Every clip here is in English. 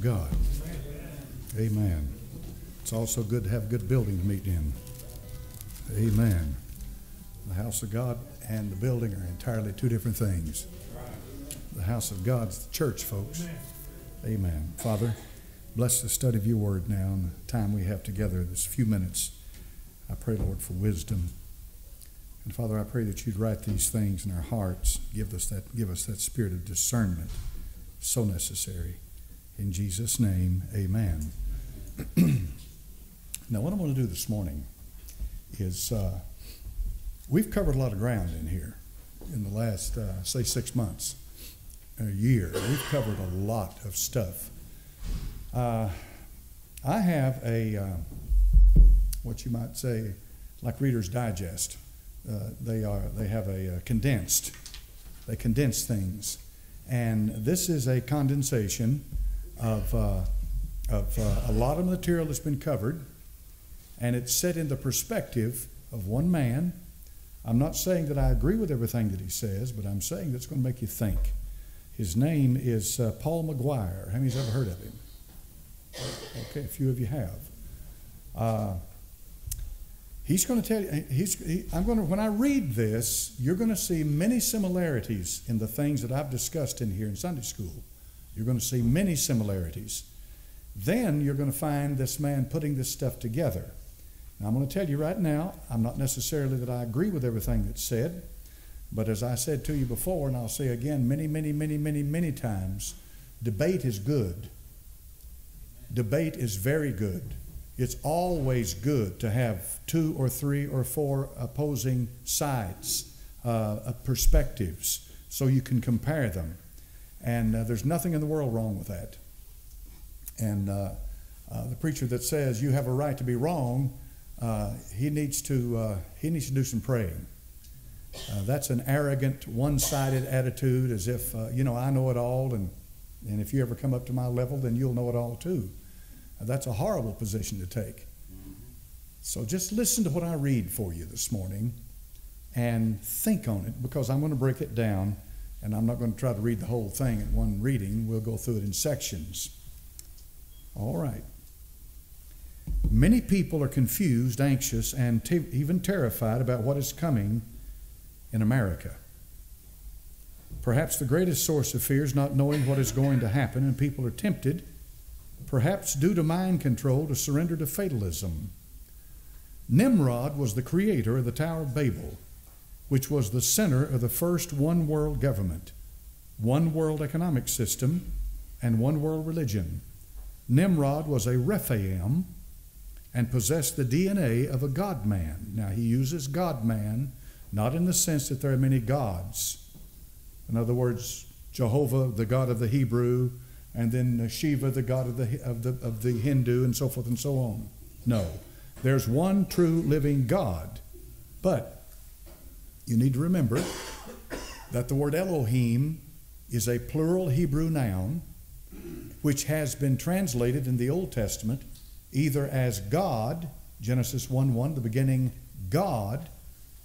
God. Amen. It's also good to have a good building to meet in. Amen. The house of God and the building are entirely two different things. The house of God's the church, folks. Amen. Father, bless the study of your word now and the time we have together, this few minutes. I pray, Lord, for wisdom. And Father, I pray that you'd write these things in our hearts. Give us that, give us that spirit of discernment, so necessary. In Jesus' name, amen. now, what I want to do this morning is uh, we've covered a lot of ground in here in the last, uh, say, six months, a year. We've covered a lot of stuff. Uh, I have a, uh, what you might say, like Reader's Digest. Uh, they are they have a uh, condensed, they condense things, and this is a condensation of uh, of uh, a lot of material that's been covered, and it's set in the perspective of one man. I'm not saying that I agree with everything that he says, but I'm saying that's going to make you think. His name is uh, Paul McGuire. How many's ever heard of him? Okay, a few of you have. Uh, he's going to tell you. He's. He, I'm going to. When I read this, you're going to see many similarities in the things that I've discussed in here in Sunday school. You're going to see many similarities. Then you're going to find this man putting this stuff together. Now, I'm going to tell you right now, I'm not necessarily that I agree with everything that's said, but as I said to you before, and I'll say again many, many, many, many, many times, debate is good. Debate is very good. It's always good to have two or three or four opposing sides, uh, perspectives, so you can compare them. And uh, there's nothing in the world wrong with that. And uh, uh, the preacher that says you have a right to be wrong, uh, he needs to uh, he needs to do some praying. Uh, that's an arrogant, one-sided attitude, as if you know I know it all, and and if you ever come up to my level, then you'll know it all too. that's a horrible position to take. So just listen to what I read for you this morning, and think on it, because I'm going to break it down, and I'm not going to try to read the whole thing in one reading. We'll go through it in sections. All right. Many people are confused, anxious, and even terrified about what is coming in America. Perhaps the greatest source of fear is not knowing what is going to happen, and people are tempted, perhaps due to mind control, to surrender to fatalism. Nimrod was the creator of the Tower of Babel, which was the center of the first one world government, one world economic system, and one world religion. Nimrod was a Rephaim and possessed the DNA of a God man. Now, he uses God man not in the sense that there are many gods. In other words, Jehovah, the God of the Hebrew, and then Shiva, the God of the, of, the, of the Hindu, and so forth and so on. No. There's one true living God. But you need to remember that the word Elohim is a plural Hebrew noun which has been translated in the Old Testament either as God, Genesis 1 1, the beginning God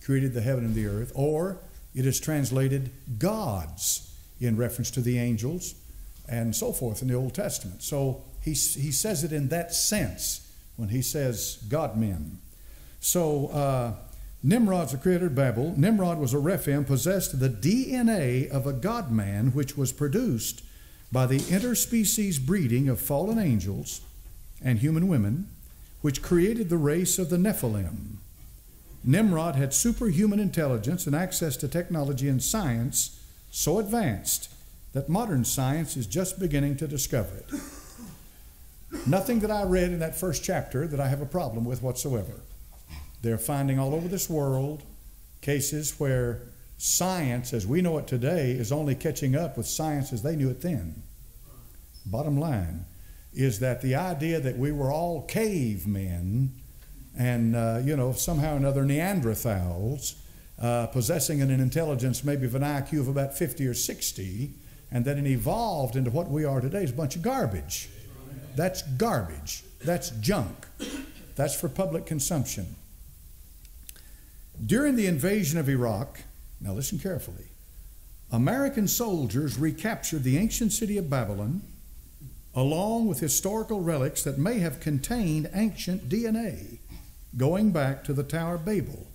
created the heaven and the earth, or it is translated gods in reference to the angels and so forth in the Old Testament. So he, he says it in that sense when he says God men. So uh, Nimrod's the creator of Babel. Nimrod was a Rephaim, possessed the DNA of a God man, which was produced by the interspecies breeding of fallen angels and human women, which created the race of the Nephilim. Nimrod had superhuman intelligence and access to technology and science so advanced that modern science is just beginning to discover it. Nothing that I read in that first chapter that I have a problem with whatsoever. They're finding all over this world cases where science, as we know it today, is only catching up with science as they knew it then. Bottom line is that the idea that we were all cavemen and, uh, you know, somehow or another Neanderthals uh, possessing an intelligence maybe of an IQ of about 50 or 60, and then it evolved into what we are today is a bunch of garbage. That's garbage. That's junk. That's for public consumption. During the invasion of Iraq, now listen carefully, American soldiers recaptured the ancient city of Babylon along with historical relics that may have contained ancient DNA going back to the Tower of Babel.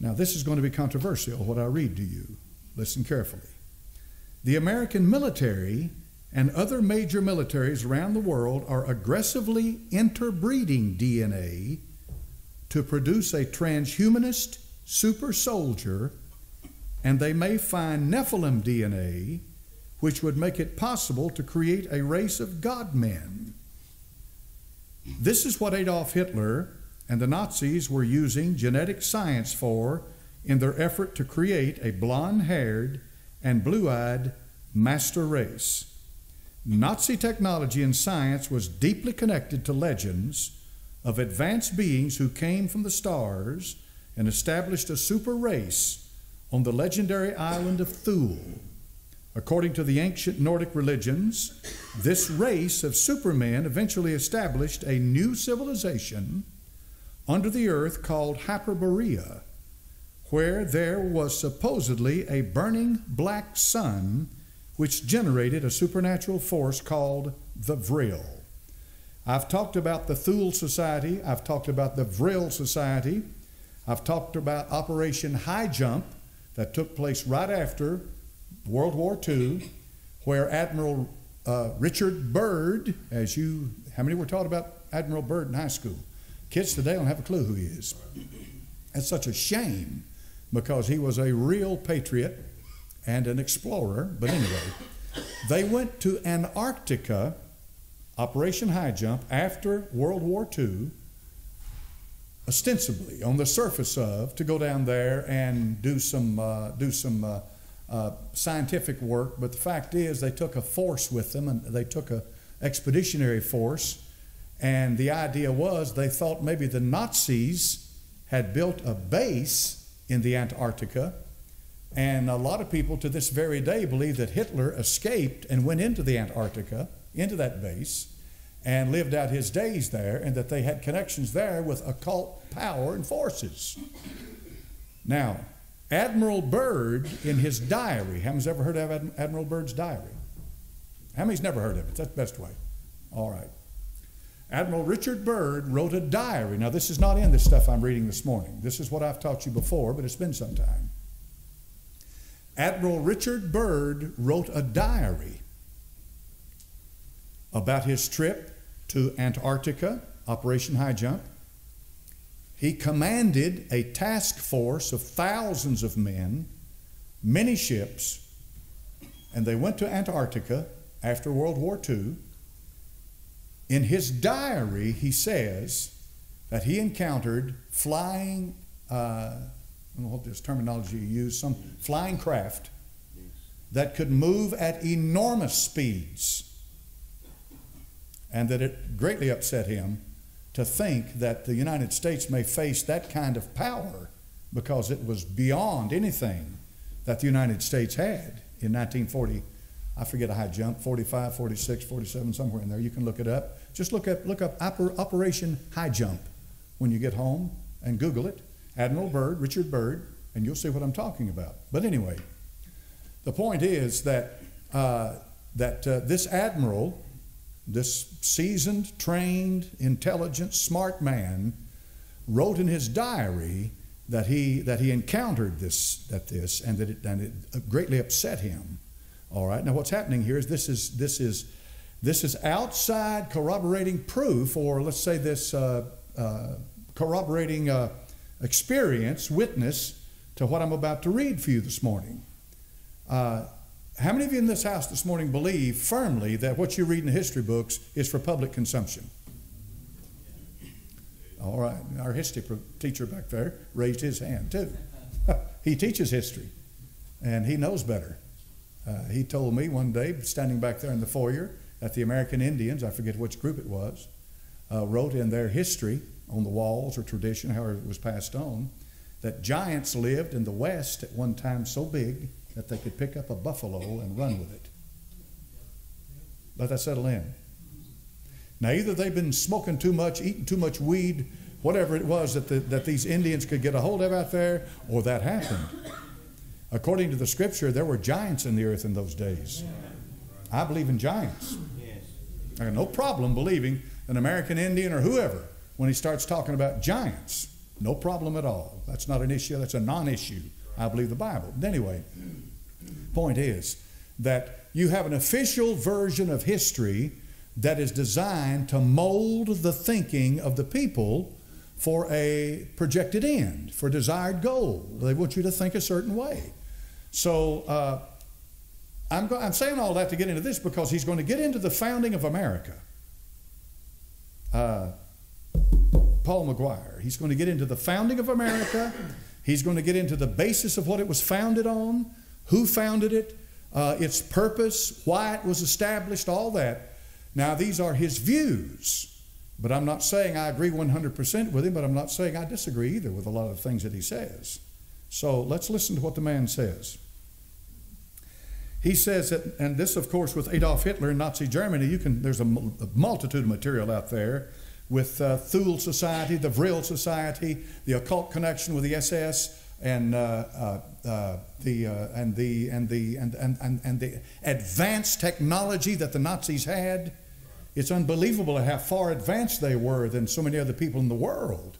Now, this is going to be controversial, what I read to you. Listen carefully. The American military and other major militaries around the world are aggressively interbreeding DNA to produce a transhumanist super soldier, and they may find Nephilim DNA, which would make it possible to create a race of God men. This is what Adolf Hitler and the Nazis were using genetic science for in their effort to create a blond haired and blue eyed master race. Nazi technology and science was deeply connected to legends of advanced beings who came from the stars and established a super race on the legendary island of Thule. According to the ancient Nordic religions, this race of supermen eventually established a new civilization under the earth called Hyperborea, where there was supposedly a burning black sun which generated a supernatural force called the Vril. I've talked about the Thule Society, I've talked about the Vril Society, I've talked about Operation High Jump that took place right after World War II, where Admiral uh, Richard Byrd, as you, how many were taught about Admiral Byrd in high school? Kids today don't have a clue who he is. It's such a shame because he was a real patriot and an explorer. But anyway, they went to Antarctica, Operation High Jump, after World War II, ostensibly on the surface of, to go down there and do some, uh, do some uh, uh, scientific work. But the fact is, they took a force with them, and they took a expeditionary force and the idea was they thought maybe the Nazis had built a base in the Antarctica. And a lot of people to this very day believe that Hitler escaped and went into the Antarctica, into that base, and lived out his days there, and that they had connections there with occult power and forces. Now, Admiral Byrd, in his diary, how many's ever heard of Admiral Byrd's diary? How many's never heard of it? That's the best way. All right. Admiral Richard Byrd wrote a diary. Now, this is not in this stuff I'm reading this morning. This is what I've taught you before, but it's been some time. Admiral Richard Byrd wrote a diary about his trip to Antarctica, Operation High Jump. He commanded a task force of thousands of men, many ships, and they went to Antarctica after World War II in his diary, he says that he encountered flying, uh, I don't know what this terminology you use, some flying craft that could move at enormous speeds. And that it greatly upset him to think that the United States may face that kind of power because it was beyond anything that the United States had in 1940 I forget a high jump, 45, 46, 47, somewhere in there. You can look it up. Just look up, look up Operation High Jump when you get home and Google it. Admiral Byrd, Richard Byrd, and you'll see what I'm talking about. But anyway, the point is that, uh, that uh, this admiral, this seasoned, trained, intelligent, smart man, wrote in his diary that he, that he encountered this, that this and that it, and it greatly upset him. All right. Now, what's happening here is this is this is this is outside corroborating proof, or let's say this uh, uh, corroborating uh, experience, witness to what I'm about to read for you this morning. How many of you in this house this morning believe firmly that what you read in the history books is for public consumption? All right. Our history teacher back there raised his hand too. he teaches history, and he knows better. Uh, he told me one day, standing back there in the foyer, that the American Indians, I forget which group it was, uh, wrote in their history on the walls or tradition, however it was passed on, that giants lived in the West at one time so big that they could pick up a buffalo and run with it. Let that settle in. Now, either they've been smoking too much, eating too much weed, whatever it was that, the, that these Indians could get a hold of out there, or that happened. According to the scripture, there were giants in the earth in those days. I believe in giants. I got no problem believing an American Indian or whoever when he starts talking about giants. No problem at all. That's not an issue, that's a non issue. I believe the Bible. But anyway, point is that you have an official version of history that is designed to mold the thinking of the people for a projected end, for a desired goal. They want you to think a certain way. So uh, I'm, I'm saying all that to get into this because he's going to get into the founding of America. Uh, Paul McGuire. He's going to get into the founding of America. He's going to get into the basis of what it was founded on, who founded it, uh, its purpose, why it was established, all that. Now, these are his views. But I'm not saying I agree 100% with him, but I'm not saying I disagree either with a lot of the things that he says. So let's listen to what the man says. He says that, and this, of course, with Adolf Hitler in Nazi Germany, you can. There's a, multitude of material out there with uh, Thule Society, the Vril Society, the occult connection with the SS, and uh, uh, uh, the uh, and the and the and, and, and, the advanced technology that the Nazis had. It's unbelievable how far advanced they were than so many other people in the world.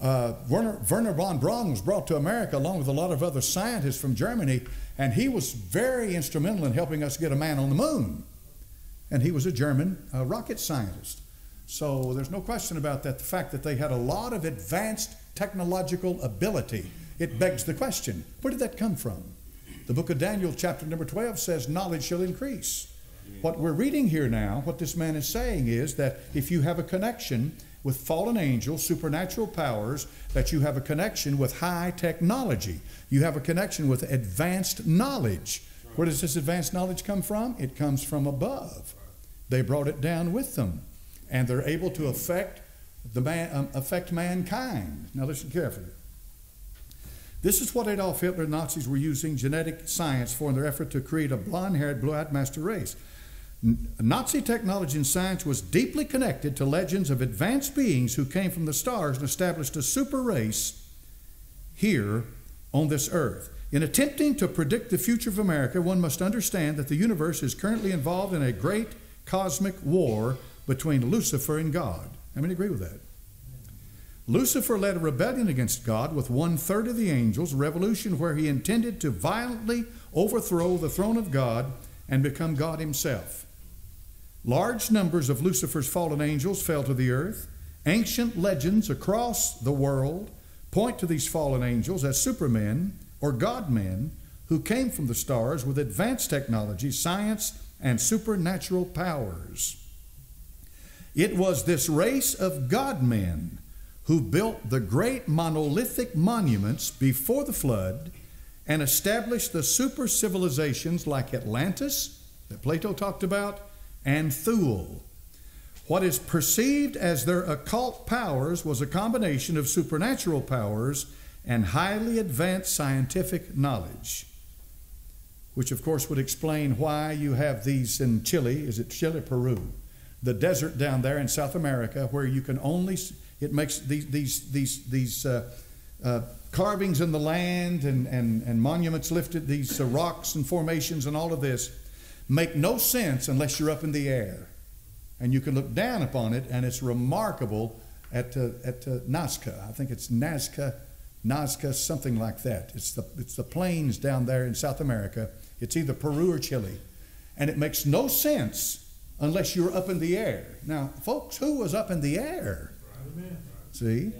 Uh, Wernher, Wernher von Braun was brought to America along with a lot of other scientists from Germany, and he was very instrumental in helping us get a man on the moon. And he was a German rocket scientist. So there's no question about that. The fact that they had a lot of advanced technological ability, it begs the question where did that come from? The book of Daniel, chapter number 12, says, Knowledge shall increase. What we're reading here now, what this man is saying is that if you have a connection with fallen angels, supernatural powers, that you have a connection with high technology. You have a connection with advanced knowledge. Where does this advanced knowledge come from? It comes from above. They brought it down with them, and they're able to affect the man, um, affect mankind. Now listen carefully. This is what Adolf Hitler and Nazis were using genetic science for in their effort to create a blonde-haired, blue-eyed master race. Nazi technology and science was deeply connected to legends of advanced beings who came from the stars and established a super race here on this earth. In attempting to predict the future of America, one must understand that the universe is currently involved in a great cosmic war between Lucifer and God. How many agree with that? Lucifer led a rebellion against God with one third of the angels, a revolution where he intended to violently overthrow the throne of God and become God himself. Large numbers of Lucifer's fallen angels fell to the earth. Ancient legends across the world point to these fallen angels as supermen or godmen who came from the stars with advanced technology, science, and supernatural powers. It was this race of godmen who built the great monolithic monuments before the flood and established the super civilizations like Atlantis, that Plato talked about, and Thule. What is perceived as their occult powers was a combination of supernatural powers and highly advanced scientific knowledge, which of course would explain why you have these in Chile, is it Chile, Peru, the desert down there in South America, where you can only, it makes these, these, these, these uh, uh, carvings in the land and, and, and monuments lifted, these uh, rocks and formations and all of this make no sense unless you're up in the air. And you can look down upon it, and it's remarkable at, uh, at uh, Nazca. I think it's Nazca, Nazca, something like that. It's the, it's the plains down there in South America. It's either Peru or Chile. And it makes no sense unless you're up in the air. Now, folks, who was up in the air? See?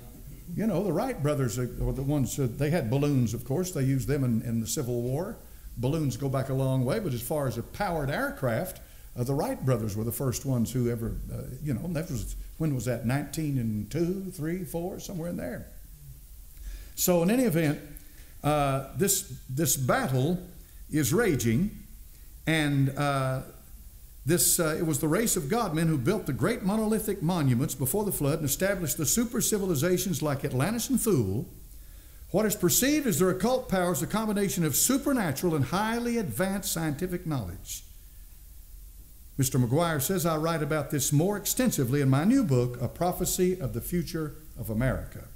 You know, the Wright brothers are the ones, uh, they had balloons, of course. They used them in, in the Civil War balloons go back a long way, but as far as a powered aircraft, uh, the Wright brothers were the first ones who ever, uh, you know, that was, when was that? 19 and 2, 3, 4, somewhere in there. So, in any event, uh, this, this battle is raging, and uh, this, uh, it was the race of godmen who built the great monolithic monuments before the flood and established the super civilizations like Atlantis and Thule what is perceived as their occult power is a combination of supernatural and highly advanced scientific knowledge. Mr. McGuire says I write about this more extensively in my new book, A Prophecy of the Future of America.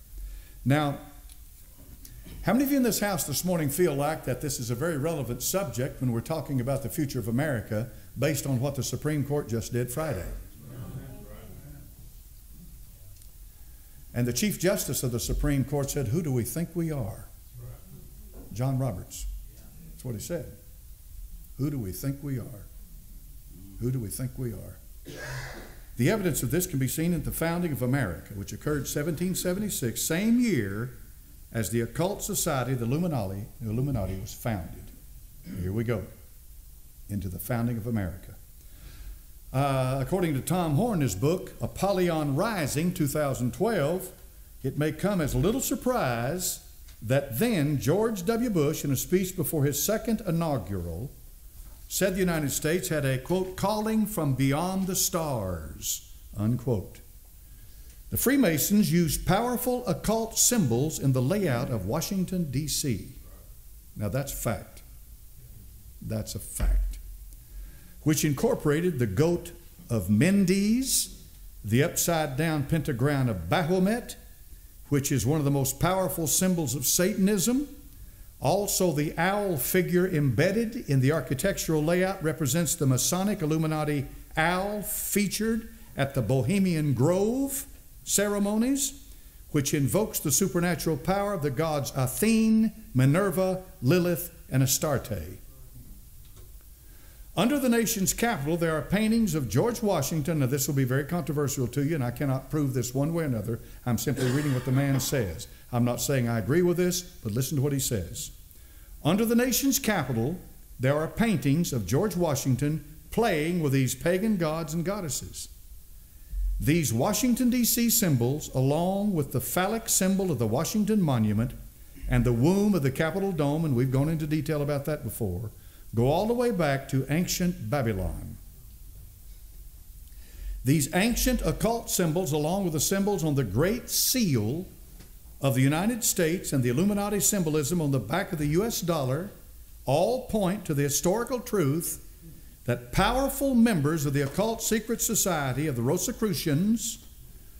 Now, How many of you in this house this morning feel like that this is a very relevant subject when we're talking about the future of America based on what the Supreme Court just did Friday? And the Chief Justice of the Supreme Court said, Who do we think we are? John Roberts. That's what he said. Who do we think we are? Who do we think we are? The evidence of this can be seen in the founding of America, which occurred 1776, same year as the occult society, the Illuminati, the Illuminati was founded. Here we go into the founding of America. Uh, according to Tom Horn, his book, Apollyon Rising, 2012, it may come as little surprise that then George W. Bush, in a speech before his second inaugural, said the United States had a, quote, calling from beyond the stars, unquote. The Freemasons used powerful occult symbols in the layout of Washington, D.C. Now that's fact. That's a fact which incorporated the goat of Mendes, the upside down pentagram of Baphomet, which is one of the most powerful symbols of Satanism. Also, the owl figure embedded in the architectural layout represents the Masonic Illuminati owl featured at the Bohemian Grove ceremonies, which invokes the supernatural power of the gods Athene, Minerva, Lilith, and Astarte. Under the nation's capital, there are paintings of George Washington. Now, this will be very controversial to you, and I cannot prove this one way or another. I'm simply reading what the man says. I'm not saying I agree with this, but listen to what he says. Under the nation's capital, there are paintings of George Washington playing with these pagan gods and goddesses. These Washington, D.C. symbols, along with the phallic symbol of the Washington Monument and the womb of the Capitol Dome, and we've gone into detail about that before, Go all the way back to ancient Babylon. These ancient occult symbols, along with the symbols on the Great Seal of the United States and the Illuminati symbolism on the back of the US dollar, all point to the historical truth that powerful members of the occult secret society of the Rosicrucians,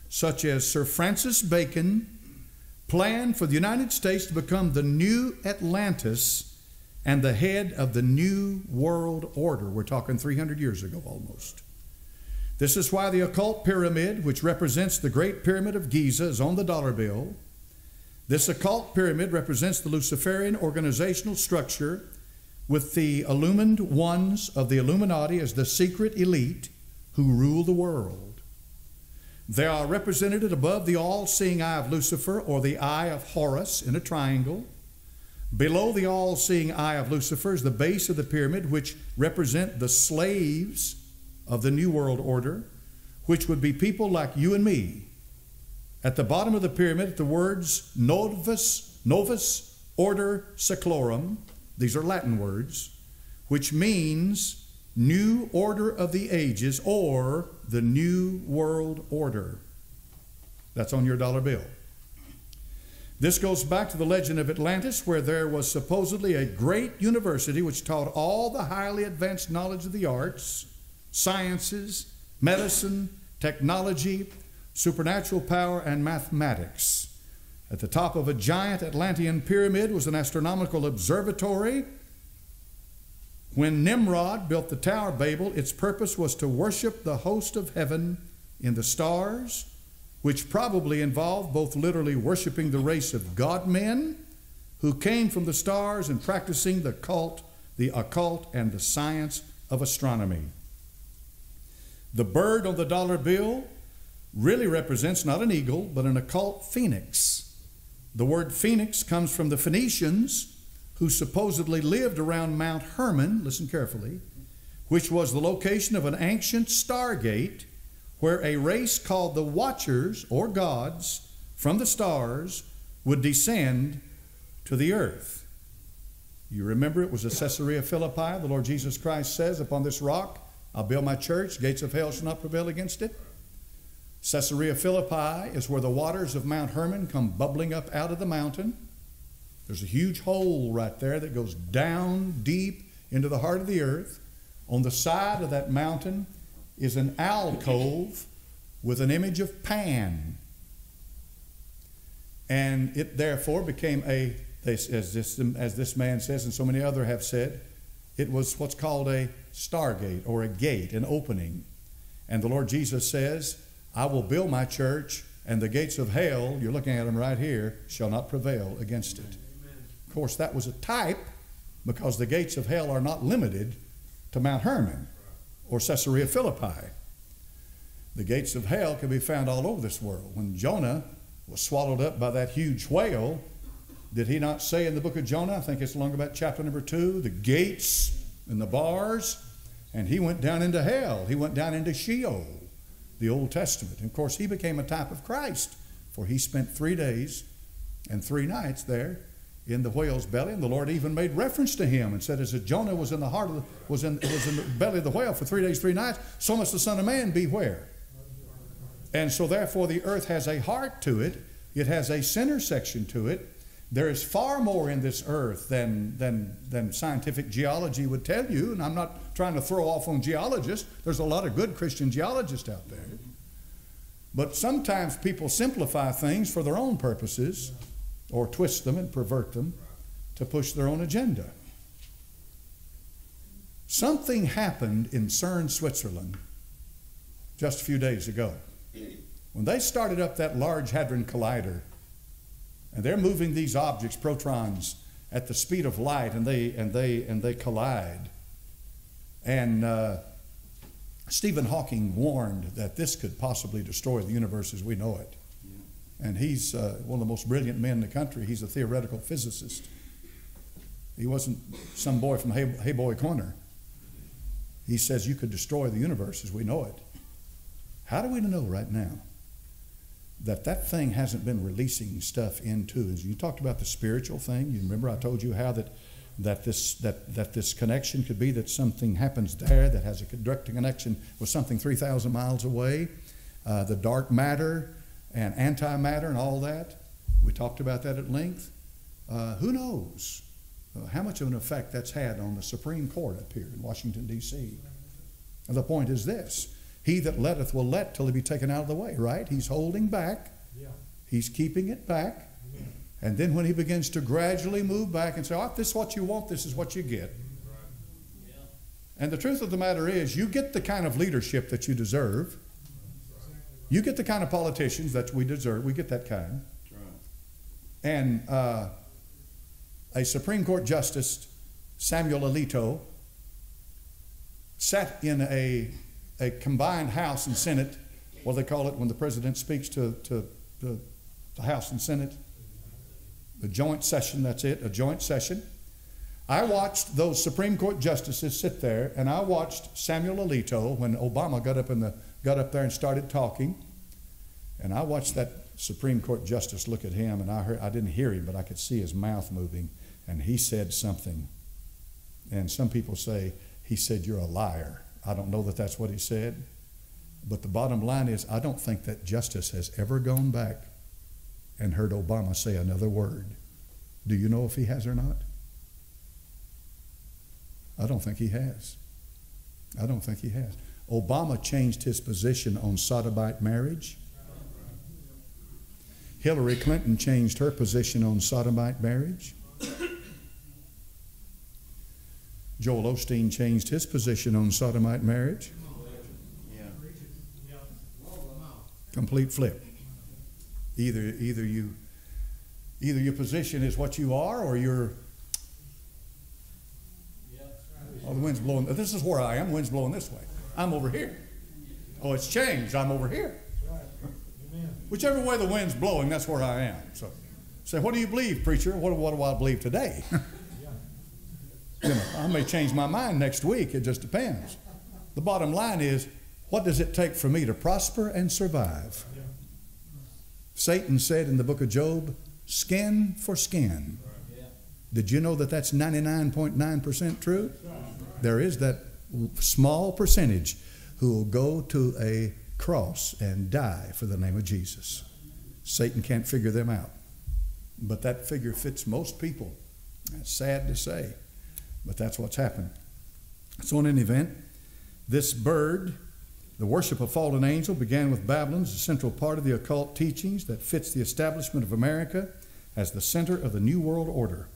such as Sir Francis Bacon, planned for the United States to become the new Atlantis and the head of the New World Order. We're talking 300 years ago almost. This is why the occult pyramid, which represents the Great Pyramid of Giza, is on the dollar bill. This occult pyramid represents the Luciferian organizational structure with the illumined ones of the Illuminati as the secret elite who rule the world. They are represented above the all seeing eye of Lucifer or the eye of Horus in a triangle. Below the all seeing eye of Lucifer is the base of the pyramid, which represent the slaves of the New World Order, which would be people like you and me. At the bottom of the pyramid, the words Novus, Novus Ordo Seclorum, these are Latin words, which means New Order of the Ages or the New World Order. That's on your dollar bill. This goes back to the legend of Atlantis, where there was supposedly a great university which taught all the highly advanced knowledge of the arts, sciences, medicine, technology, supernatural power, and mathematics. At the top of a giant Atlantean pyramid was an astronomical observatory. When Nimrod built the Tower of Babel, its purpose was to worship the host of heaven in the stars which probably involved both literally worshiping the race of God men who came from the stars and practicing the cult, the occult, and the science of astronomy. The bird on the dollar bill really represents not an eagle, but an occult phoenix. The word phoenix comes from the Phoenicians who supposedly lived around Mount Hermon, listen carefully, which was the location of an ancient stargate where a race called the Watchers or gods from the stars would descend to the earth. You remember it was at Caesarea Philippi. The Lord Jesus Christ says, Upon this rock I'll build my church, gates of hell shall not prevail against it. Caesarea Philippi is where the waters of Mount Hermon come bubbling up out of the mountain. There's a huge hole right there that goes down deep into the heart of the earth. On the side of that mountain is an alcove with an image of Pan. And it therefore became a as, this, as this man says, and so many other have said, it was what's called a stargate or a gate, an opening. And the Lord Jesus says, I will build my church, and the gates of hell, you're looking at them right here, shall not prevail against it. Amen. Of course, that was a type because the gates of hell are not limited to Mount Hermon or Caesarea Philippi. The gates of hell can be found all over this world. When Jonah was swallowed up by that huge whale, did he not say in the book of Jonah, I think it's along about chapter number two, the gates and the bars, and he went down into hell. He went down into Sheol, the Old Testament. And of course, he became a type of Christ, for he spent three days and three nights there in the whale's belly, and the Lord even made reference to him and said, as a Jonah was in the heart of the, was in was in the belly of the whale for three days, three nights, so must the Son of Man be where? And so therefore the earth has a heart to it, it has a center section to it. There is far more in this earth than, than, than scientific geology would tell you, and I'm not trying to throw off on geologists. There's a lot of good Christian geologists out there. But sometimes people simplify things for their own purposes or twist them and pervert them to push their own agenda. Something happened in Cern, Switzerland, just a few days ago. When they started up that Large Hadron Collider, and they're moving these objects, protons, at the speed of light, and they and they and they collide. And uh, Stephen Hawking warned that this could possibly destroy the universe as we know it and he's uh, one of the most brilliant men in the country. He's a theoretical physicist. He wasn't some boy from hey Boy Corner. He says you could destroy the universe as we know it. How do we know right now that that thing hasn't been releasing stuff into? As you talked about the spiritual thing, you remember I told you how that that this that that this connection could be that something happens there that has a direct connection with something 3,000 miles away. Uh, the dark matter and antimatter and all that. We talked about that at length. Uh, who knows uh, how much of an effect that's had on the Supreme Court up here in Washington, D.C. And the point is this He that letteth will let till he be taken out of the way, right? He's holding back, yeah. he's keeping it back. And then when he begins to gradually move back and say, oh, if this is what you want, this is what you get. And the truth of the matter is, you get the kind of leadership that you deserve. You get the kind of politicians that we deserve. We get that kind. Right. And uh, a Supreme Court Justice, Samuel Alito, sat in a, a combined House and Senate, what do they call it when the president speaks to, to, to the House and Senate? The joint session, that's it, a joint session. I watched those Supreme Court justices sit there, and I watched Samuel Alito when Obama got up in the got up there and started talking. And I watched that Supreme Court justice look at him, and I, heard, I didn't hear him, but I could see his mouth moving, and he said something. And some people say, he said, You're a liar. I don't know that that's what he said. But the bottom line is, I don't think that justice has ever gone back and heard Obama say another word. Do you know if he has or not? I don't think he has. I don't think he has. Obama changed his position on sodomite marriage. Hillary Clinton changed her position on sodomite marriage. Joel Osteen changed his position on sodomite marriage. Complete flip. Either, either you either your position is what you are or you're oh the wind's blowing this is where i am the wind's blowing this way I'm over here. Oh, it's changed. I'm over here. Whichever way the wind's blowing, that's where I am. So, say, what do you believe, preacher? What, what do I believe today? you know, I may change my mind next week. It just depends. The bottom line is, what does it take for me to prosper and survive? Satan said in the book of Job, skin for skin. Did you know that that's 99.9% true? There is that small percentage who will go to a cross and die for the name of Jesus. Satan can't figure them out. But that figure fits most people. That's sad to say, but that's what's happened. So, in any event, this bird, the worship of fallen angel, began with Babylon as a central part of the occult teachings that fits the establishment of America as the center of the New World Order.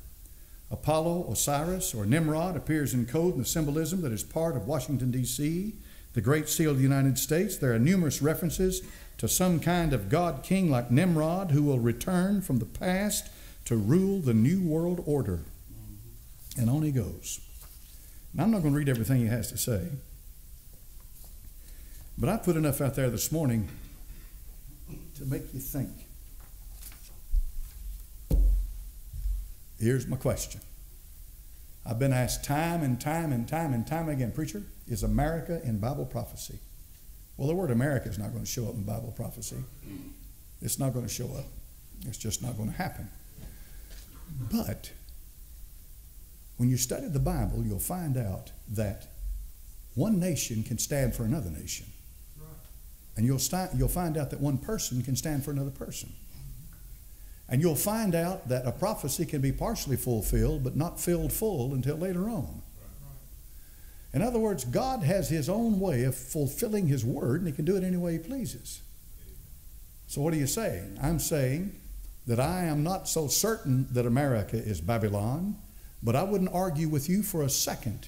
Apollo, Osiris, or Nimrod appears in code in the symbolism that is part of Washington, D.C., the Great Seal of the United States. There are numerous references to some kind of god king like Nimrod who will return from the past to rule the New World Order. And on he goes. Now, I'm not going to read everything he has to say, but I put enough out there this morning to make you think. Here's my question. I've been asked time and time and time and time again, preacher, is America in Bible prophecy? Well, the word America is not going to show up in Bible prophecy. It's not going to show up. It's just not going to happen. But when you study the Bible, you'll find out that one nation can stand for another nation. And you'll, st- you'll find out that one person can stand for another person. And you'll find out that a prophecy can be partially fulfilled, but not filled full until later on. In other words, God has His own way of fulfilling His word, and He can do it any way He pleases. So, what are you saying? I'm saying that I am not so certain that America is Babylon, but I wouldn't argue with you for a second.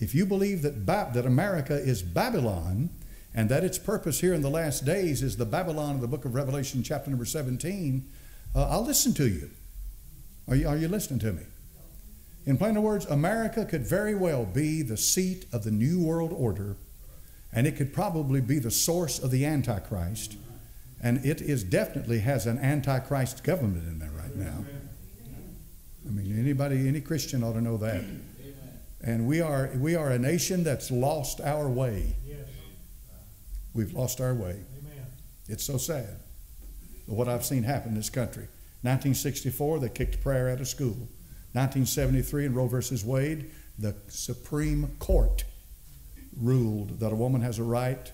If you believe that, ba- that America is Babylon, and that its purpose here in the last days is the Babylon of the book of Revelation, chapter number 17, uh, I'll listen to you. Are, you. are you listening to me? In plainer words, America could very well be the seat of the New World Order, and it could probably be the source of the Antichrist. And it is definitely has an Antichrist government in there right now. I mean, anybody, any Christian ought to know that. And we are, we are a nation that's lost our way. We've lost our way. Amen. It's so sad. what I've seen happen in this country. 1964, they kicked prayer out of school. 1973, in Roe versus Wade, the Supreme Court ruled that a woman has a right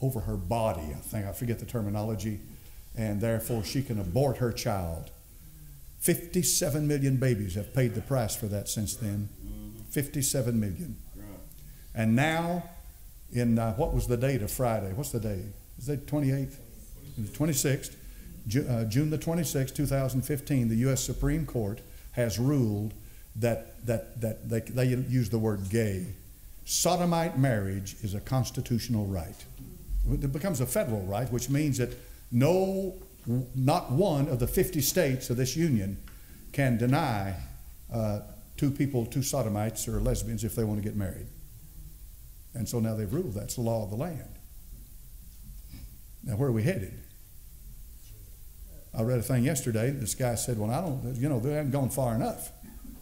over her body. I think I forget the terminology, and therefore she can abort her child. 57 million babies have paid the price for that since then. 57 million. And now in uh, what was the date of Friday? What's the day? Is it 28th? 26th. Ju- uh, June the 26th, 2015, the U.S. Supreme Court has ruled that, that, that they, they use the word gay. Sodomite marriage is a constitutional right. It becomes a federal right, which means that no, not one of the 50 states of this union can deny uh, two people, two sodomites or lesbians if they want to get married. And so now they've ruled that's the law of the land. Now, where are we headed? I read a thing yesterday. This guy said, Well, I don't, you know, they haven't gone far enough.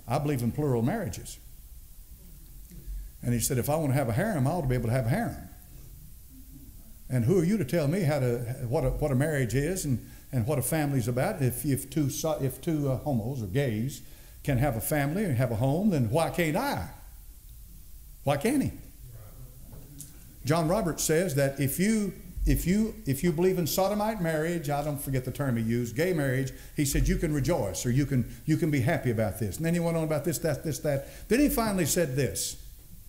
I believe in plural marriages. And he said, If I want to have a harem, I ought to be able to have a harem. And who are you to tell me how to, what, a, what a marriage is and, and what a family's about? If, if two, if two uh, homos or gays can have a family and have a home, then why can't I? Why can't he? John Roberts says that if you if you if you believe in sodomite marriage, I don't forget the term he used, gay marriage, he said you can rejoice or you can you can be happy about this. And then he went on about this, that, this, that. Then he finally said this.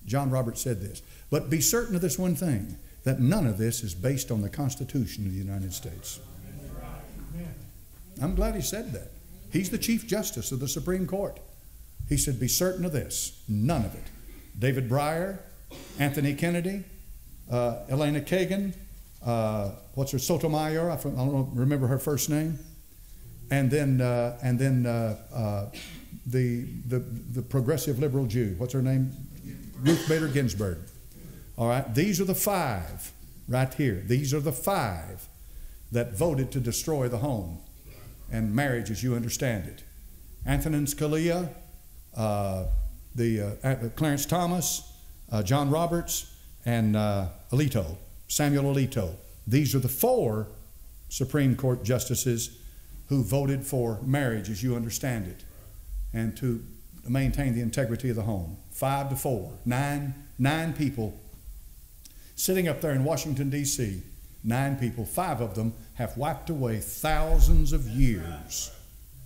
John Roberts said this. But be certain of this one thing, that none of this is based on the Constitution of the United States. I'm glad he said that. He's the Chief Justice of the Supreme Court. He said, Be certain of this, none of it. David Breyer, Anthony Kennedy, uh, Elena Kagan, uh, what's her Sotomayor? I don't remember her first name, and then uh, and then uh, uh, the, the the progressive liberal Jew. What's her name? Ruth Bader Ginsburg. All right, these are the five right here. These are the five that voted to destroy the home and marriage as you understand it. Antonin Scalia, uh, the Clarence Thomas, John Roberts, and uh, Alito, Samuel Alito. These are the four Supreme Court justices who voted for marriage as you understand it and to maintain the integrity of the home. Five to four, nine, nine people sitting up there in Washington, D.C., nine people, five of them have wiped away thousands of years,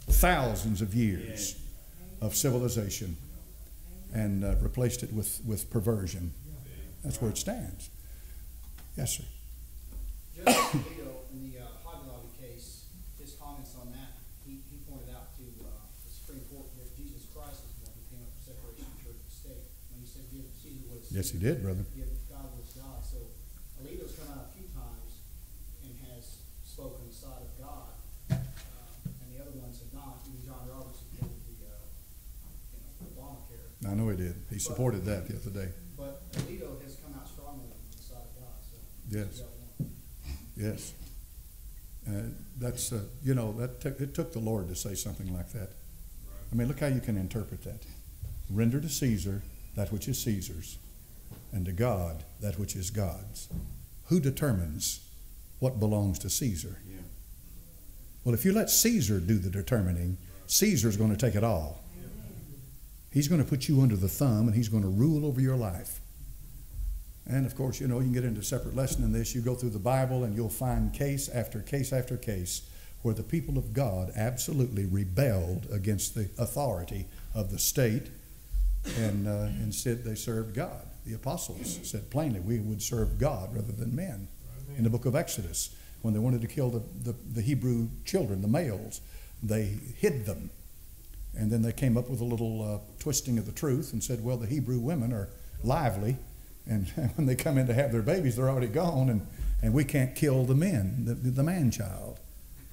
thousands of years of civilization and uh, replaced it with, with perversion. That's where it stands. Yes, sir. Justice Alito, in the uh, Hobby Lobby case, his comments on that, he, he pointed out to uh, the Supreme Court that Jesus Christ is the one who came up with separation of church and state. When he said, give Caesar what is Yes, he did, brother. Give God was God. So Alito's come out a few times and has spoken in side of God, uh, and the other ones have not. Even John Roberts supported the, uh, Obamacare. I know he did. He supported that the other day. But Alito Yes. Yes. Uh, that's, uh, you know, that it took the Lord to say something like that. I mean, look how you can interpret that. Render to Caesar that which is Caesar's, and to God that which is God's. Who determines what belongs to Caesar? Yeah. Well, if you let Caesar do the determining, Caesar's going to take it all. He's going to put you under the thumb and he's going to rule over your life. And of course, you know, you can get into a separate lesson in this. You go through the Bible and you'll find case after case after case where the people of God absolutely rebelled against the authority of the state and uh, instead they served God. The apostles said plainly, we would serve God rather than men. In the book of Exodus, when they wanted to kill the, the, the Hebrew children, the males, they hid them. And then they came up with a little uh, twisting of the truth and said, well, the Hebrew women are lively, and when they come in to have their babies, they're already gone, and, and we can't kill the men, the, the man child.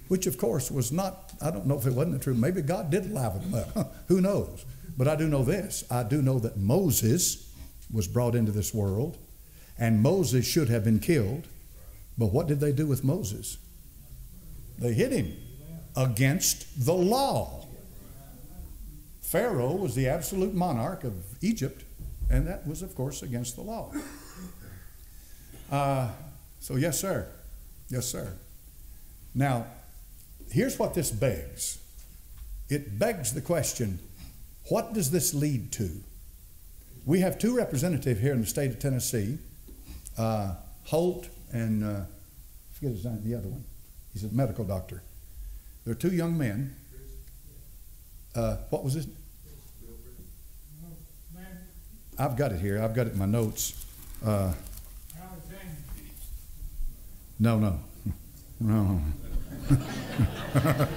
Which, of course, was not, I don't know if it wasn't the truth. Maybe God did liven them up. Who knows? But I do know this I do know that Moses was brought into this world, and Moses should have been killed. But what did they do with Moses? They hit him against the law. Pharaoh was the absolute monarch of Egypt, and that was, of course, against the law. Uh, so, yes, sir. Yes, sir. Now, here's what this begs it begs the question what does this lead to? We have two representatives here in the state of Tennessee, uh, Holt and uh, forget his name, the other one. He's a medical doctor. They're two young men. Uh, what was it? I've got it here. I've got it in my notes. Uh, no, no, no.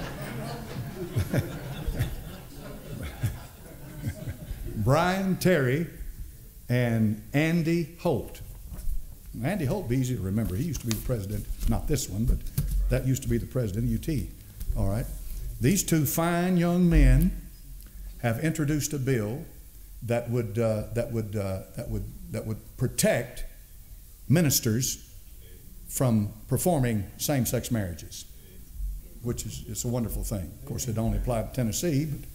Bryan Terry and Andy Holt. Andy Holt be easy to remember. He used to be the president, not this one, but that used to be the president of UT. All right. These two fine young men have introduced a bill that would uh, that would uh, that would that would protect ministers from performing same-sex marriages, which is it's a wonderful thing. Of course, it only applied to Tennessee, but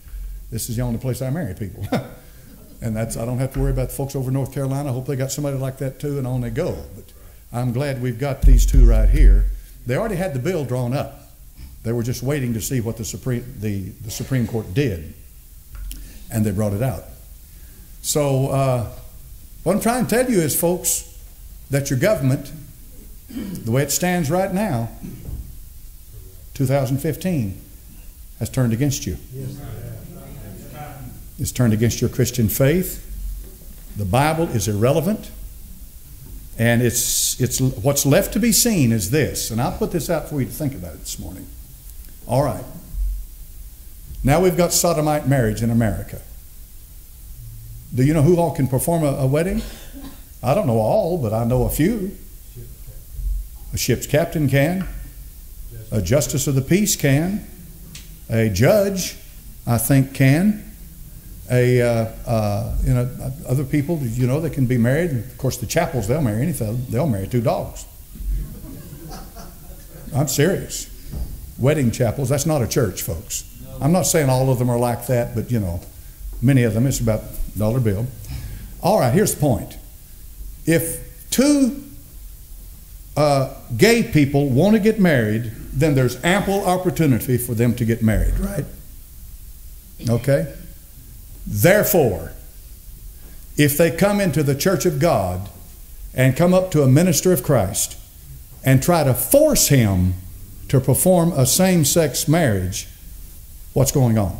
this is the only place I marry people. and that's I don't have to worry about the folks over in North Carolina. I hope they got somebody like that too, and on they go. But I'm glad we've got these two right here. They already had the bill drawn up. They were just waiting to see what the Supreme the, the Supreme Court did, and they brought it out. So uh, what I'm trying to tell you is, folks, that your government, the way it stands right now, 2015, has turned against you. It's turned against your Christian faith. The Bible is irrelevant. And it's, it's what's left to be seen is this, and I'll put this out for you to think about it this morning. All right. Now we've got sodomite marriage in America. Do you know who all can perform a, a wedding? I don't know all, but I know a few. A ship's captain can. A justice of the peace can. A judge, I think, can. A uh, uh, you know other people you know they can be married. Of course, the chapels they'll marry anything. They'll marry two dogs. I'm serious. Wedding chapels. That's not a church, folks. I'm not saying all of them are like that, but you know, many of them. It's about dollar bill. All right. Here's the point. If two uh, gay people want to get married, then there's ample opportunity for them to get married, right? Okay? Therefore, if they come into the church of God and come up to a minister of Christ and try to force him to perform a same sex marriage, what's going on?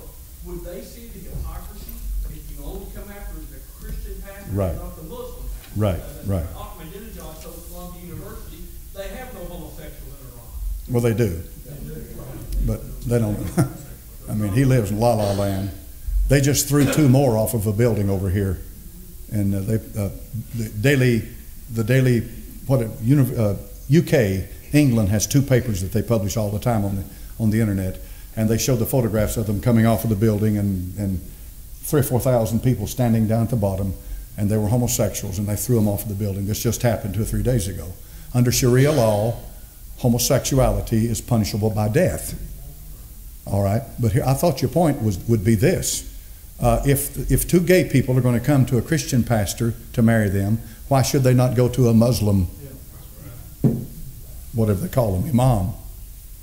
Right. not the Muslim pastor? Right, Uh, right. Ahmadinejad told Columbia University, they have no homosexual in Iran. Well, they do, but they don't, I mean, he lives in La La Land. They just threw two more off of a building over here. And uh, they, uh, the Daily, the Daily, what, uh, UK, England has two papers that they publish all the time on the, on the internet. And they showed the photographs of them coming off of the building and, and three or four thousand people standing down at the bottom. And they were homosexuals and they threw them off of the building. This just happened two or three days ago. Under Sharia law, homosexuality is punishable by death. All right, but here, I thought your point was would be this: uh, if if two gay people are going to come to a Christian pastor to marry them, why should they not go to a Muslim, whatever they call them, imam,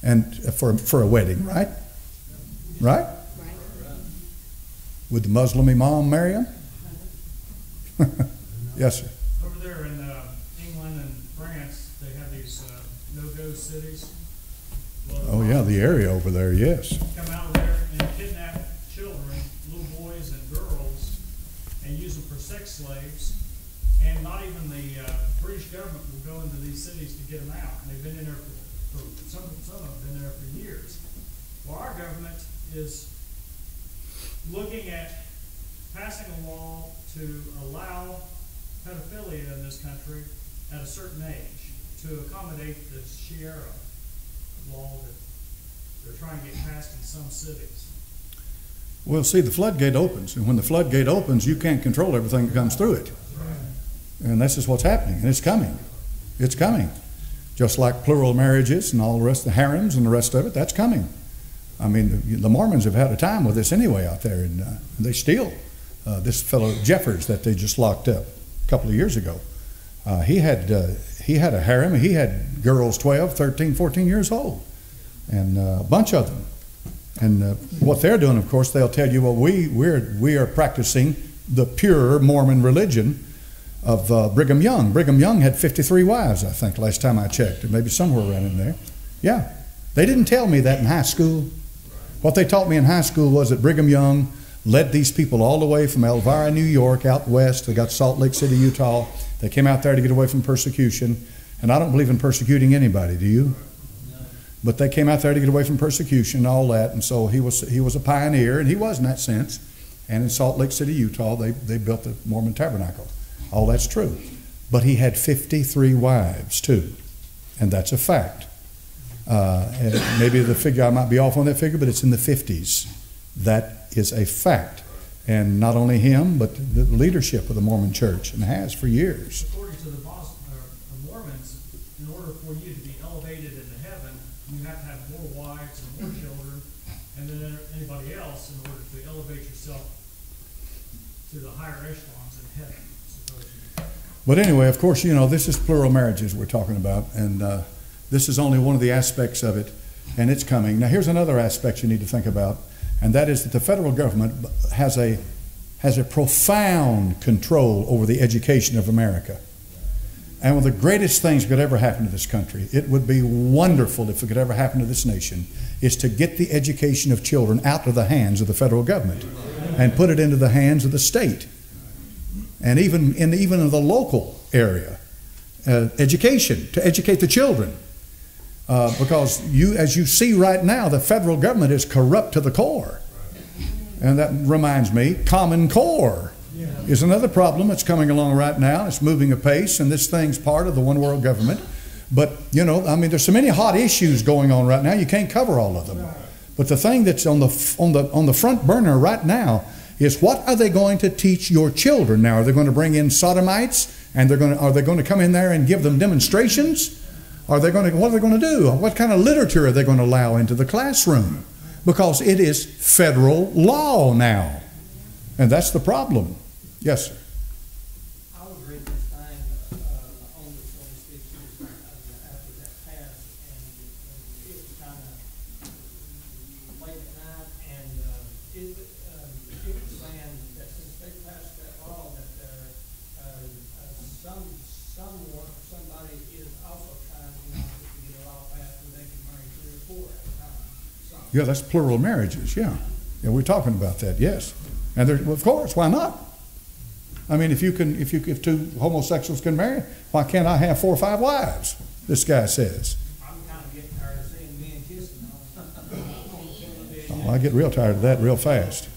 and for for a wedding, right? Right? Would the Muslim imam marry him? yes, sir. Over there in uh, England and France, they have these uh, no-go cities. Oh yeah, the area over there, yes. Come out there and kidnap children, little boys and girls, and use them for sex slaves. And not even the uh, British government will go into these cities to get them out. And they've been in there for, for some, some of them have been there for years. Well, our government is looking at passing a law to allow pedophilia in this country at a certain age to accommodate the Sharia law that they're trying to get passed in some cities. Well, see, the floodgate opens, and when the floodgate opens, you can't control everything that comes through it. And this is what's happening, and it's coming. It's coming. Just like plural marriages and all the rest, the harems and the rest of it, that's coming. I mean, the, the Mormons have had a time with this anyway out there, and uh, they still. Uh, this fellow Jeffers that they just locked up a couple of years ago, uh, he had uh, he had a harem. He had girls 12, 13, 14 years old, and uh, a bunch of them. And uh, what they're doing, of course, they'll tell you, well, we we're we are practicing the pure Mormon religion of uh, Brigham Young. Brigham Young had 53 wives, I think, last time I checked, or maybe somewhere around in there. Yeah, they didn't tell me that in high school. What they taught me in high school was that Brigham Young led these people all the way from Palmyra, New York, out west. They got Salt Lake City, Utah. They came out there to get away from persecution. And I don't believe in persecuting anybody, do you? But they came out there to get away from persecution and all that. And so he was, he was a pioneer, and he was in that sense. And in Salt Lake City, Utah, they, they built the Mormon Tabernacle. All that's true. But he had 53 wives, too. And that's a fact. Uh, and maybe the figure, I might be off on that figure, but it's in the 50s. That is a fact. And not only him, but the leadership of the Mormon church, and has for years. According to the uh, the Mormons, in order for you to be elevated into heaven, you have to have more wives and more children, and then anybody else in order to elevate yourself to the higher echelons in heaven. But anyway, of course, you know, this is plural marriages we're talking about, and uh, this is only one of the aspects of it, and it's coming. Now, here's another aspect you need to think about, and that is that the federal government has a has a profound control over the education of America. And one of the greatest things that could ever happen to this country, it would be wonderful if it could ever happen to this nation, is to get the education of children out of the hands of the federal government and put it into the hands of the state and even in even in the local area, uh, education to educate the children, uh, because you, as you see right now, the federal government is corrupt to the core, and that reminds me, Common Core is another problem that's coming along right now. It's moving apace, and this thing's part of the one world government. But you know, I mean, there's so many hot issues going on right now. You can't cover all of them. But the thing that's on the on the on the front burner right now is what are they going to teach your children now? Are they going to bring in sodomites and they're going to, are they going to come in there and give them demonstrations? Are they going to, what are they going to do? What kind of literature are they going to allow into the classroom? Because it is federal law now. And that's the problem. Yes, sir. I would read this thing, uh, on the twenty-six years uh, after that passed, and, and it was kinda late at night, and, uh, it, um, it was saying that since they passed that law, that, uh, uh, uh, some, someone, somebody is also trying to Yeah, that's plural marriages, yeah. Yeah, we're talking about that, yes. And there, well, of course, why not? I mean, if you can, if you, if two homosexuals can marry, why can't I have four or five wives? This guy says. I'm kind of getting tired of seeing men kissing. Oh, I get real tired of that real fast.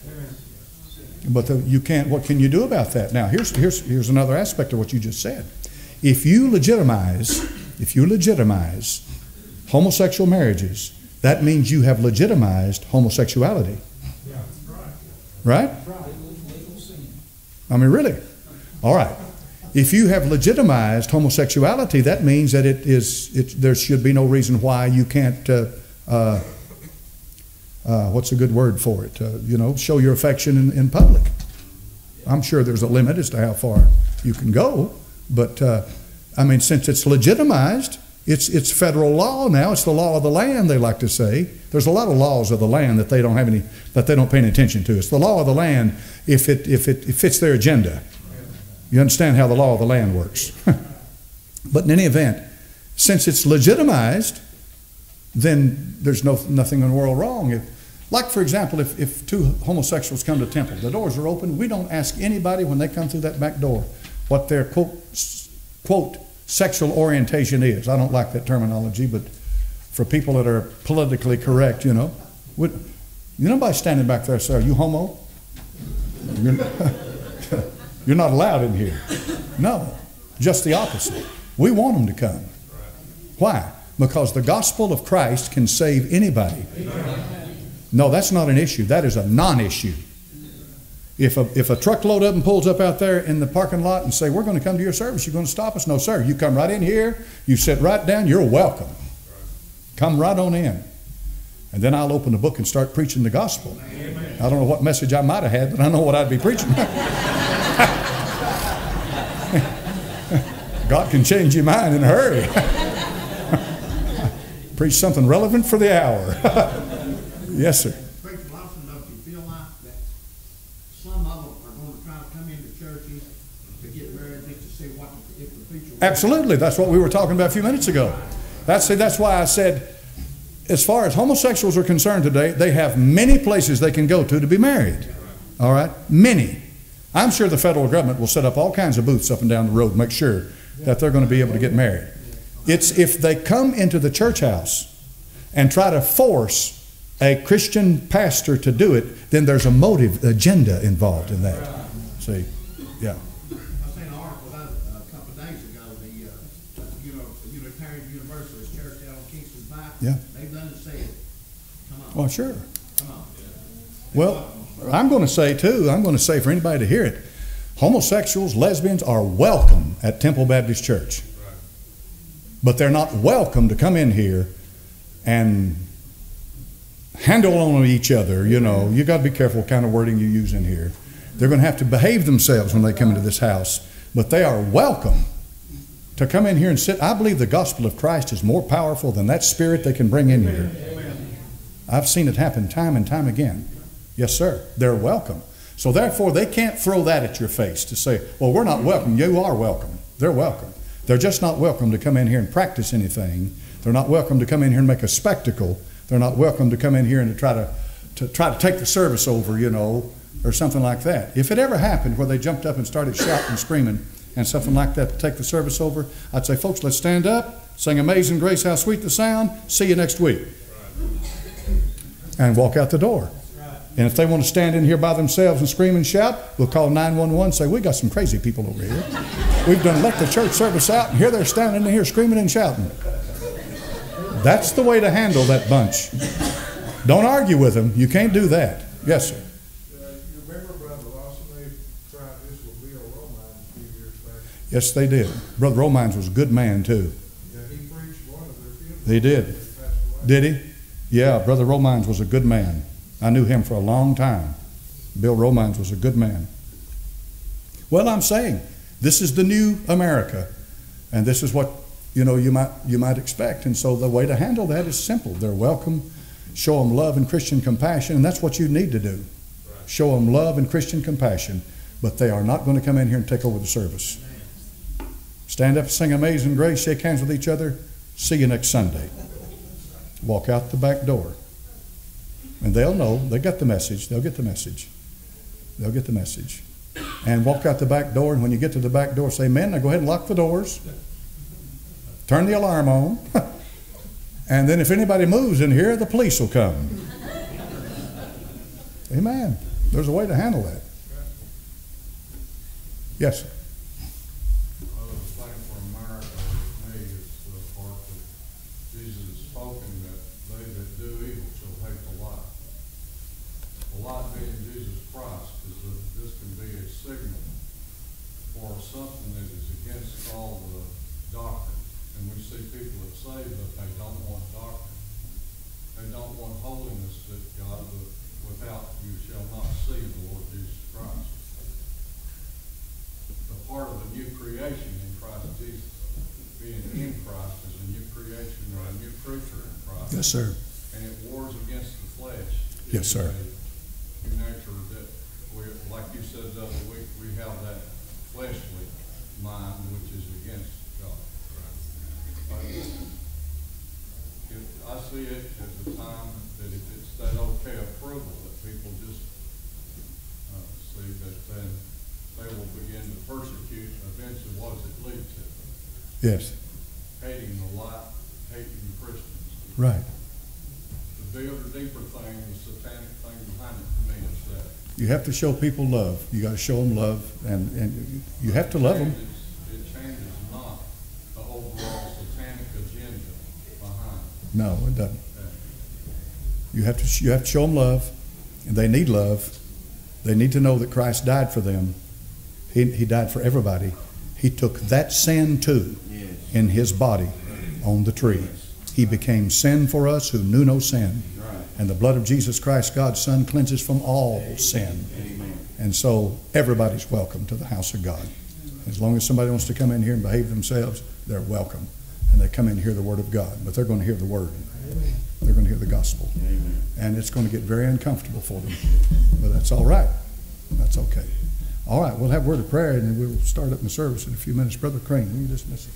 But the, you can't. What can you do about that? Now, here's here's here's another aspect of what you just said. If you legitimize, if you legitimize homosexual marriages, that means you have legitimized homosexuality. Right? I mean, really? All right. If you have legitimized homosexuality, that means that it is. It, there should be no reason why you can't. Uh, uh, uh, what's a good word for it? Uh, you know, show your affection in, in public. I'm sure there's a limit as to how far you can go, but uh, I mean, since it's legitimized, it's it's federal law now. It's the law of the land. They like to say. There's a lot of laws of the land that they don't have any that they don't pay any attention to. It's the law of the land if it if it, it fits their agenda. You understand how the law of the land works. but in any event, since it's legitimized, then there's no, nothing in the world wrong. If, like, for example, if, if two homosexuals come to temple, the doors are open, we don't ask anybody when they come through that back door what their quote, quote sexual orientation is. I don't like that terminology, but for people that are politically correct, you know, would, you nobody standing back there say, Are you homo? You're, you're not allowed in here. No, just the opposite. We want them to come. Why? Because the gospel of Christ can save anybody. No, that's not an issue. That is a non issue. If a, if a truckload of them pulls up out there in the parking lot and say, We're going to come to your service, you're going to stop us? No, sir. You come right in here, you sit right down, you're welcome. Come right on in. And then I'll open the book and start preaching the gospel. I don't know what message I might have had, but I know what I'd be preaching. God can change your mind in a hurry. Preach something relevant for the hour. yes, sir. Preacher Lawson, don't you feel like that some of them are gonna try to come into churches to get married just to see what, if the preacher. Absolutely. That's what we were talking about a few minutes ago. That's, that's why I said, as far as homosexuals are concerned today, they have many places they can go to to be married. All right? Many. I'm sure the federal government will set up all kinds of booths up and down the road, make sure that they're going to be able to get married. It's if they come into the church house and try to force a Christian pastor to do it, then there's a motive, agenda involved in that. See? Yeah. I seen an article out, uh, a couple of days ago, the, uh, you know, Unitarian Universalist Church out on Kingston Pike. Yeah. They've done it said, come on, Well, sure. Well, I'm going to say too, I'm going to say for anybody to hear it, homosexuals, lesbians are welcome at Temple Baptist Church. But they're not welcome to come in here and handle on each other. You know, you got to be careful what kind of wording you use in here. They're going to have to behave themselves when they come into this house, but they are welcome to come in here and sit. I believe the gospel of Christ is more powerful than that spirit they can bring in here. I've seen it happen time and time again. Yes, sir. They're welcome. So therefore, they can't throw that at your face to say, well, we're not welcome. You are welcome. They're welcome. They're just not welcome to come in here and practice anything. They're not welcome to come in here and make a spectacle. They're not welcome to come in here and to try to, to try to take the service over, you know, or something like that. If it ever happened where they jumped up and started shouting and screaming and something like that to take the service over, I'd say, folks, let's stand up, sing Amazing Grace, how sweet the sound. See you next week. And walk out the door. And if they want to stand in here by themselves and scream and shout, we'll call 911 and say, We got some crazy people over here. We've done let the church service out, and here they're standing in here screaming and shouting. That's the way to handle that bunch. Don't argue with them. You can't do that. Yes, sir. Uh, you remember, Brother Lawson, they tried this with Bill Romine a few years back. Yes, they did. Brother Romines was a good man, too. Yeah, he preached one of their funerals. He did. He passed away. Did he? Yeah, Brother Romines was a good man. I knew him for a long time. Bill Romines was a good man. Well, I'm saying this is the new America, and this is what you know you might you might expect. And so the way to handle that is simple. They're welcome. Show them love and Christian compassion, and that's what you need to do. Show them love and Christian compassion, but they are not going to come in here and take over the service. Stand up, sing Amazing Grace, shake hands with each other. See you next Sunday. Walk out the back door. And they'll know, they got the message, they'll get the message. They'll get the message. And walk out the back door, and when you get to the back door, say, men, now go ahead and lock the doors. Turn the alarm on. and then if anybody moves in here, the police will come. Amen. There's a way to handle that. Yes, sir. Uh, the thing for America with me is the part that Jesus has spoken that they that do evil shall hate the light. The light being Jesus Christ is that this can be a signal for something that is against all the doctrine. And we see say that they don't want darkness. They don't want holiness that God, but without you shall not see the Lord Jesus Christ the part of the new creation in Christ Jesus. Being in Christ is a new creation or a new creature in Christ. Yes, sir. And it wars against the flesh. Yes, sir. a New nature that we, like you said the other week, we have that fleshly mind which is against God. But if- I see it as a time that if it's that okay approval, that people just, uh, see that then they will begin to persecute, eventually what does it lead to? Yes, Hating the light, hating Christians. right. The bigger, deeper thing, the satanic thing behind it to me is that. You have to show people love. You got to show them love, and, and you have to love them. Changes- It changes not the overall satanic agenda behind No, it doesn't. You have to you have to show them love, and they need love. They need to know that Christ died for them. He, he died for everybody. He took that sin too in his body on the tree. He became sin for us who knew no sin. And the blood of Jesus Christ, God's Son, cleanses from all sin. And so everybody's welcome to the house of God. As long as somebody wants to come in here and behave themselves, they're welcome. And they come in and hear the Word of God. But they're going to hear the Word. They're going to hear the gospel. And it's going to get very uncomfortable for them. But that's all right. That's okay. All right, we'll have a word of prayer and then we'll start up the service in a few minutes. Brother Crane, will you dismiss it?